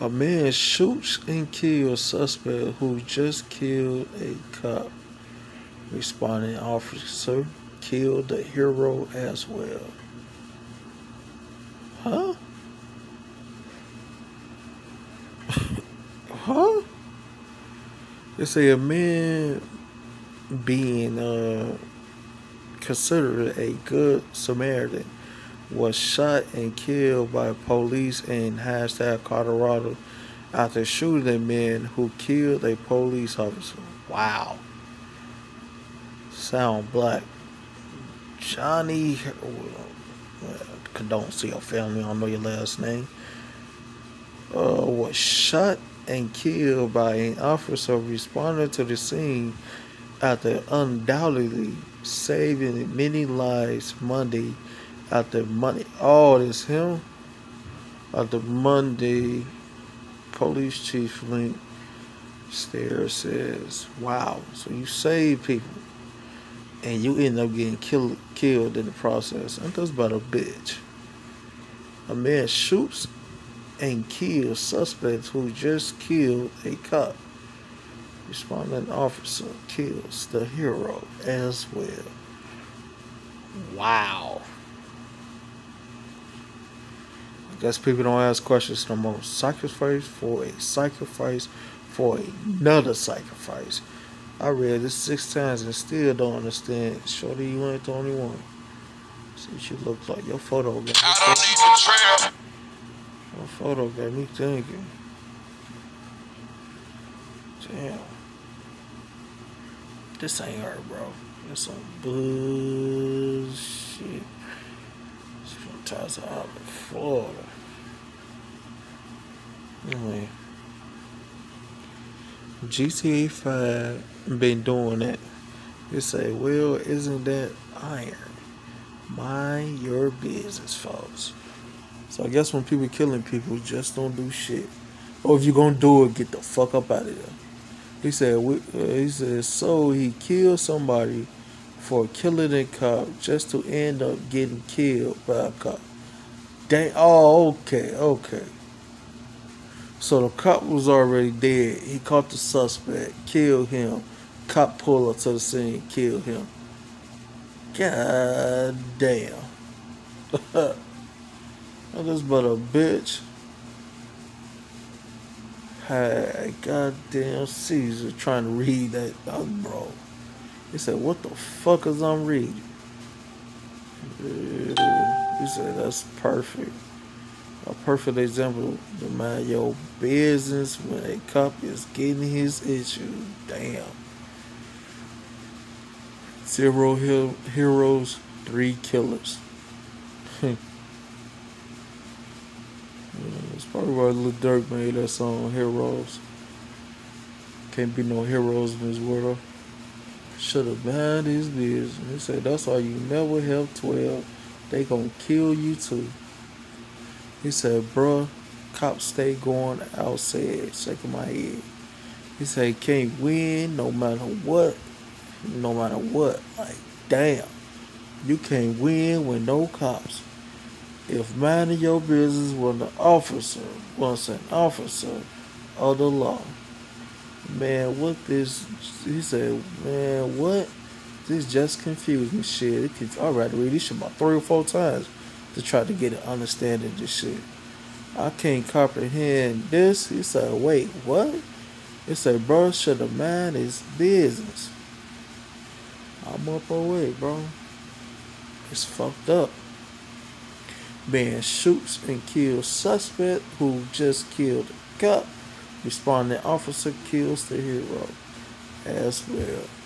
A man shoots and kills a suspect who just killed a cop. Responding officer killed the hero as well. Huh? huh? They say a man being uh, considered a good Samaritan was shot and killed by police in hashtag Colorado after shooting a man who killed a police officer. Wow. Sound black. Johnny, I don't see your family, I don't know your last name, uh, was shot and killed by an officer responding to the scene after undoubtedly saving many lives Monday after money. Oh, it's him. the Monday, police chief Link Strate says, "Wow, so you save people, and you end up getting killed killed in the process. And that's about a bitch. A man shoots and kills suspects who just killed a cop. Responding officer kills the hero as well. Wow. Guess people don't ask questions no more. Sacrifice for a sacrifice for another sacrifice. I read this six times and still don't understand. Shorty, you ain't the only one. See what you look like. Your photo got me thinking. Your photo got me thinking. Damn. This ain't her, bro. That's some bullshit. Taza Island, Florida. Anyway. GTA 5 been doing it. You say, well, isn't that iron? Mind your business, folks. So I guess when people killing people, just don't do shit. Or if you're gonna do it, get the fuck up out of there. He said, uh, he said, so he killed somebody for killing a cop just to end up getting killed by a cop. Dang, oh, okay, okay. So the cop was already dead. He caught the suspect, killed him. Cop pulled up to the scene, killed him. God damn. that is but a bitch. Hey, goddamn Caesar trying to read that, oh, bro. He said, what the fuck is I'm reading? He said, that's perfect a perfect example to mind your business when a cop is getting his issue. Damn. Zero heroes, three killers. Hmm. it's probably why Lil Durk made that song, Heroes. Can't be no heroes in this world. Should have mind his business. He said, that's why you never help 12. They gonna kill you too. He said, bruh, cops stay going outside, shaking my head. He said, can't win no matter what. No matter what. Like, damn. You can't win with no cops. If minding your business was an officer, was an officer of the law. Man, what this, he said, man, what? This just confused me, shit. It, I read this shit about three or four times to try to get an understanding of this shit. I can't comprehend this. He said, wait, what? He said, bro, should have mind his business. I'm up away, bro. It's fucked up. Man shoots and kills suspect who just killed a cop. Responding officer kills the hero as well.